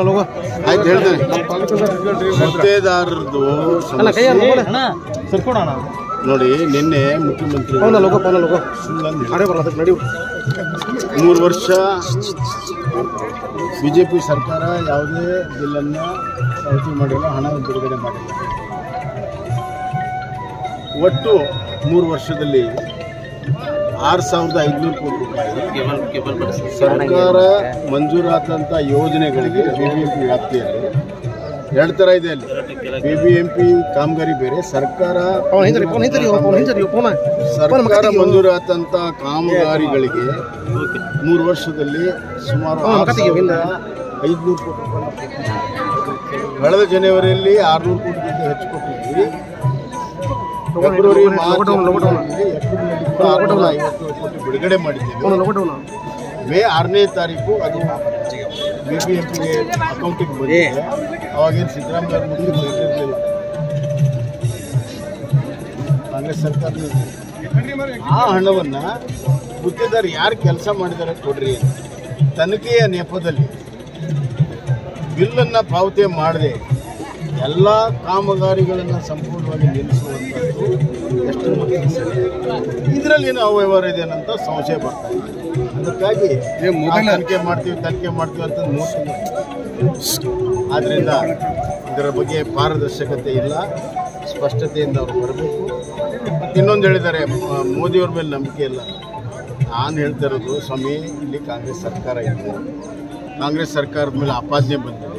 Logo ಆಯ್ತು ಹೇಳ್ತೇನೆ ಗುತ್ತೇದಾರರದು ನೋಡಿ ನಿನ್ನೆ ಮುಖ್ಯಮಂತ್ರಿ ಮೂರು ವರ್ಷ ಬಿ ಜೆ ಪಿ ಸರ್ಕಾರ ಯಾವುದೇ ಬಿಲ್ಲನ್ನು ಪಾವತಿ ಮಾಡಿಲ್ಲ ಹಣ ಬಿಡುಗಡೆ ಮಾಡಿಲ್ಲ ಒಟ್ಟು ಮೂರು ವರ್ಷದಲ್ಲಿ ಆರು ಸಾವಿರದ ಐದುನೂರು ಕೋಟಿ ರೂಪಾಯಿ. ಸರ್ಕಾರ ಮಂಜೂರಾದಂಥ ಯೋಜನೆಗಳಿಗೆ ಬಿ ಬಿ ಎಂ ಪಿ ವ್ಯಾಪ್ತಿಯಲ್ಲಿ ಎರಡು ಥರ ಇದೆ ಅಲ್ಲಿ. ಬಿ ಬಿ ಎಂ ಪಿ ಕಾಮಗಾರಿ ಬೇರೆ ಸರ್ಕಾರ ಸರ್ಕಾರ ಮಂಜೂರಾದಂಥ ಕಾಮಗಾರಿಗಳಿಗೆ ಮೂರು ವರ್ಷದಲ್ಲಿ ಸುಮಾರು ಐದುನೂರು ಕೋಟಿ ರೂಪಾಯಿ. ಕೊಟ್ಟಿದ್ದೀವಿ. ಕಳೆದ ಜನವರಿಯಲ್ಲಿ ಆರುನೂರು ರೂಪಾಯಿ ಹೆಚ್ಚು ಕೊಟ್ಟಿದ್ವಿ. ಫೆಬ್ರವರಿ ಐವತ್ತು ಕೋಟಿ ಬಿಡುಗಡೆ ಮಾಡಿದ್ದೀವಿ. ಮೇ ಆರನೇ ತಾರೀಕು ಅದು ಬಿ ಬಿ ಎಂ ಪಿಗೆ ಅಕೌಂಟಿಗೆ ಬಂದಿದೆ ಅವಾಗೇನು ಸಿದ್ದರಾಮಯ್ಯ ಮುಂದೆ ಇರಲಿಲ್ಲ ಕಾಂಗ್ರೆಸ್ ಸರ್ಕಾರ ಆ ಹಣವನ್ನು ಗುತ್ತಿದ್ದಾರೆ ಯಾರು ಕೆಲಸ ಮಾಡಿದ್ದಾರೆ ಕೊಡ್ರಿ. ತನಿಖೆಯ ನೆಪದಲ್ಲಿ ಬಿಲ್ಲನ್ನು ಪಾವತಿ ಮಾಡದೆ. ಎಲ್ಲ ಕಾಮಗಾರಿಗಳನ್ನು ಸಂಪೂರ್ಣವಾಗಿ ನಿಲ್ಲಿಸುವಂಥದ್ದು ಎಷ್ಟು ಇದರಲ್ಲಿ ಏನು ಅವ್ಯವಹಾರ ಇದೆ ಅಂತ ಸಂಶಯ ಬರ್ತಾ ಇದೆ. ಅದಕ್ಕಾಗಿ ತನಿಖೆ ಮಾಡ್ತೀವಿ ತನಿಖೆ ಮಾಡ್ತೀವಿ ಅಂತ ನೋಡ್ತೀವಿ. ಆದ್ದರಿಂದ ಇದರ ಬಗ್ಗೆ ಪಾರದರ್ಶಕತೆ ಇಲ್ಲ ಸ್ಪಷ್ಟತೆಯಿಂದ ಅವರು ಬರಬೇಕು. ಮತ್ತು ಇನ್ನೊಂದು ಹೇಳಿದ್ದಾರೆ ಮೋದಿಯವ್ರ ಮೇಲೆ ನಂಬಿಕೆ ಇಲ್ಲ. ನಾನು ಹೇಳ್ತಾ ಇರೋದು ಸ್ವಾಮಿ ಇಲ್ಲಿ ಕಾಂಗ್ರೆಸ್ ಸರ್ಕಾರ ಇದೆ. ಕಾಂಗ್ರೆಸ್ ಸರ್ಕಾರದ ಮೇಲೆ ಆಪಾದನೆ ಬಂದಿದೆ.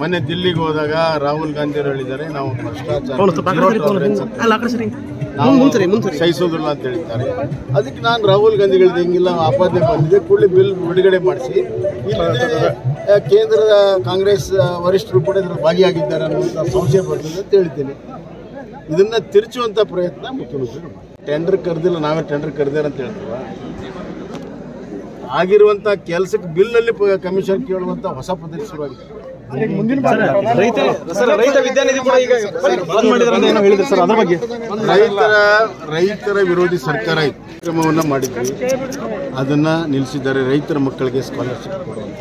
ಮೊನ್ನೆ ದಿಲ್ಲಿಗೆ ಹೋದಾಗ ರಾಹುಲ್ ಗಾಂಧಿ ಅವರು ಹೇಳಿದ್ದಾರೆ ನಾವು ಭ್ರಷ್ಟಾಚಾರ ಸಹಿಸೋದಿಲ್ಲ ಅಂತ ಹೇಳ್ತಾರೆ ಅದಕ್ಕೆ ನಾನು ರಾಹುಲ್ ಗಾಂಧಿಗಳದ್ದು ಹೆಂಗಿಲ್ಲ ಆಪಾದನೆ ಬಂದಿದೆ ಕೂಡಲೇ ಬಿಲ್ ಬಿಡುಗಡೆ ಮಾಡಿಸಿ. ಕೇಂದ್ರದ ಕಾಂಗ್ರೆಸ್ ವರಿಷ್ಠರು ಕೂಡ ಇದರಲ್ಲಿ ಭಾಗಿಯಾಗಿದ್ದಾರೆ ಅನ್ನುವಂಥ ಸಂಶಯ ಬರ್ತದೆ ಅಂತ ಹೇಳ್ತೀನಿ ಇದನ್ನ ತಿರುಚುವಂಥ ಪ್ರಯತ್ನ ಮುಖ್ಯಮಂತ್ರಿ ಟೆಂಡರ್ ಕರೆದಿಲ್ಲ ನಾವೇ ಟೆಂಡರ್ ಕರೆದಿರ ಅಂತ ಹೇಳ್ತೀವ? ಆಗಿರುವಂಥ ಕೆಲಸಕ್ಕೆ ಬಿಲ್ನಲ್ಲಿ ಕಮಿಷನ್ ಕೇಳುವಂಥ ಹೊಸ ಪದ್ಧತಿ ಶುರುವಾಗಿದೆ. ರೈತ ಸರ್ ರೈತ ವಿದ್ಯಾನಿಧಿ ಕೂಡ ಈಗ ಬಂದ್ ಮಾಡಿದಾರೆ ಅಂತ ಏನೋ ಹೇಳಿದ್ರು ಸರ್ ಅದ್ರ ಬಗ್ಗೆ. ರೈತರ ರೈತರ ವಿರೋಧಿ ಸರ್ಕಾರ ಕ್ರಮವನ್ನು ಮಾಡಿದ್ವಿ. ಅದನ್ನ ನಿಲ್ಲಿಸಿದ್ದಾರೆ ರೈತರ ಮಕ್ಕಳಿಗೆ ಸ್ಕಾಲರ್ಶಿಪ್ ಕೊಡುವಂತ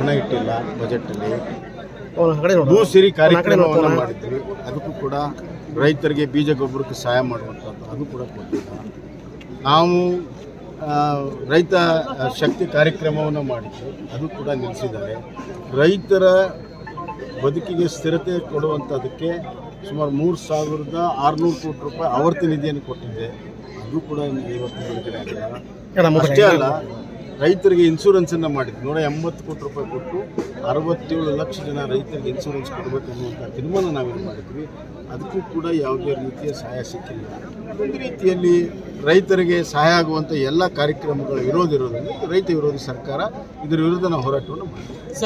ಹಣ ಇಟ್ಟಿಲ್ಲ ಬಜೆಟ್ ಅಲ್ಲಿ ಸಿರಿ ಕಾರ್ಯಕ್ರಮವನ್ನು ಮಾಡಿದ್ವಿ. ಅದಕ್ಕೂ ಕೂಡ ರೈತರಿಗೆ ಬೀಜ ಗೊಬ್ಬರಕ್ಕೆ ಸಹಾಯ ಮಾಡುವಂಥದ್ದು. ಅದು ಕೂಡ ಕೊಟ್ಟಿಲ್ಲ. ನಾವು ರೈತ ಶಕ್ತಿ ಕಾರ್ಯಕ್ರಮವನ್ನು ಮಾಡಿದ್ದು ಅದು ಕೂಡ ನಿಲ್ಲಿಸಿದ್ದಾರೆ ರೈತರ ಬದುಕಿಗೆ ಸ್ಥಿರತೆ ಕೊಡುವಂಥದ್ದಕ್ಕೆ ಸುಮಾರು ಮೂರು ಸಾವಿರದ ಆರುನೂರು ಕೋಟಿ ರೂಪಾಯಿ ಆವರ್ತಿ ನಿಧಿಯನ್ನು ಕೊಟ್ಟಿದ್ದೆ. ಅದು ಕೂಡ ಇವತ್ತು ಬಿಡುಗಡೆ ಅಷ್ಟೇ ಅಲ್ಲ ರೈತರಿಗೆ ಇನ್ಶೂರೆನ್ಸ್ ಅನ್ನ ಮಾಡಿದ್ವಿ. ನೂರ ಎಂಬತ್ತು ಕೋಟಿ ರೂಪಾಯಿ ಕೊಟ್ಟು ಅರವತ್ತೇಳು ಲಕ್ಷ ಜನ ರೈತರಿಗೆ ಇನ್ಶೂರೆನ್ಸ್ ಕೊಡಬೇಕು ಅನ್ನುವಂಥ ತೀರ್ಮಾನ ನಾವೇನು ಮಾಡಿದ್ವಿ. ಅದಕ್ಕೂ ಕೂಡ ಯಾವುದೇ ರೀತಿಯ ಸಹಾಯ ಸಿಕ್ಕಿಲ್ಲ. ಒಂದು ರೀತಿಯಲ್ಲಿ ರೈತರಿಗೆ ಸಹಾಯ ಆಗುವಂಥ ಎಲ್ಲ ಕಾರ್ಯಕ್ರಮಗಳು ವಿರೋಧ ಇರೋದ್ರಿಂದ ರೈತ ವಿರೋಧಿ ಸರ್ಕಾರ ಇದರ ವಿರುದ್ಧ ನಾವು ಹೋರಾಟವನ್ನು ಮಾಡಿದ್ವಿ